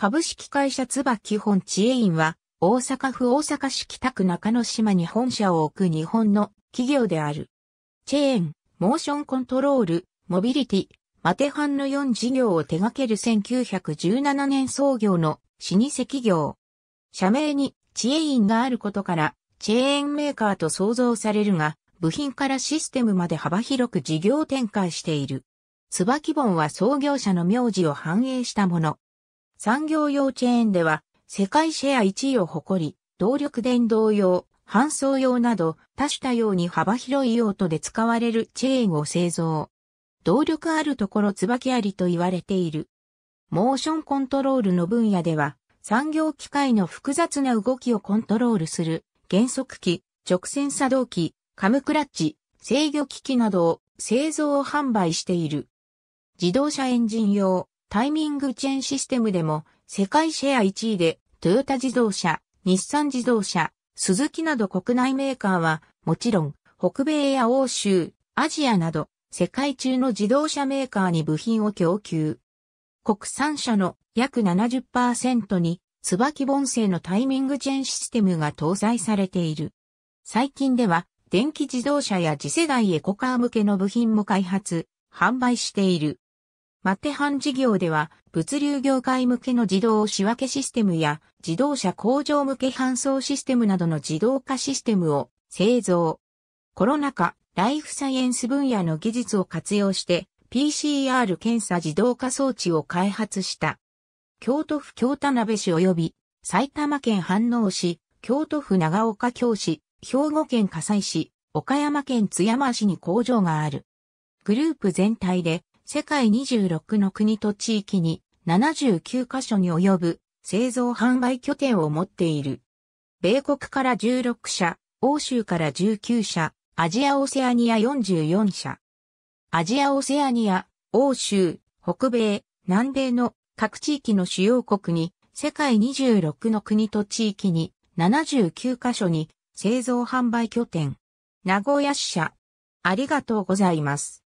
株式会社椿本知恵院は、大阪府大阪市北区中之島に本社を置く日本の企業である。チェーン、モーションコントロール、モビリティ、マテハンの4事業を手掛ける1917年創業の老舗企業。社名に知恵院があることから、チェーンメーカーと創造されるが、部品からシステムまで幅広く事業展開している。椿本は創業者の名字を反映したもの。産業用チェーンでは世界シェア1位を誇り、動力電動用、搬送用など多種多様に幅広い用途で使われるチェーンを製造。動力あるところ椿ありと言われている。モーションコントロールの分野では産業機械の複雑な動きをコントロールする減速機、直線作動機、カムクラッチ、制御機器などを製造販売している。自動車エンジン用、タイミングチェーンシステムでも世界シェア1位でトヨタ自動車、日産自動車、スズキなど国内メーカーはもちろん北米や欧州、アジアなど世界中の自動車メーカーに部品を供給。国産車の約70%に椿本製のタイミングチェーンシステムが搭載されている。最近では電気自動車や次世代エコカー向けの部品も開発、販売している。マテハン事業では、物流業界向けの自動仕分けシステムや、自動車工場向け搬送システムなどの自動化システムを製造。コロナ禍、ライフサイエンス分野の技術を活用して、PCR 検査自動化装置を開発した。京都府京田辺市及び、埼玉県飯能市、京都府長岡京市、兵庫県加西市、岡山県津山市に工場がある。グループ全体で世界26の国と地域に79カ所に及ぶ製造販売拠点を持っている。米国から16社、欧州から19社、アジアオセアニア44社。アジアオセアニア、欧州、北米、南米の各地域の主要国に世界26の国と地域に79カ所に製造販売拠点。名古屋支社。ありがとうございます。